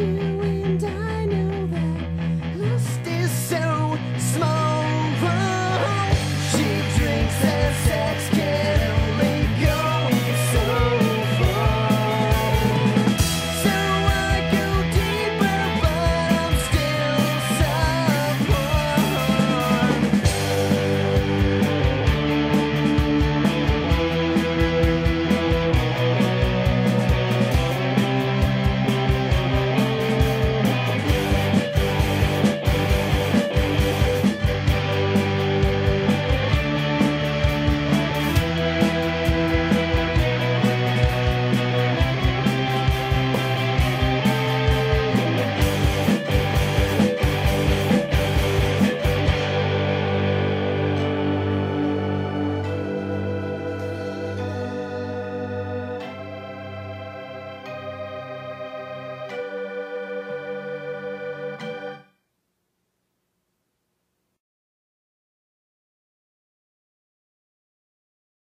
you.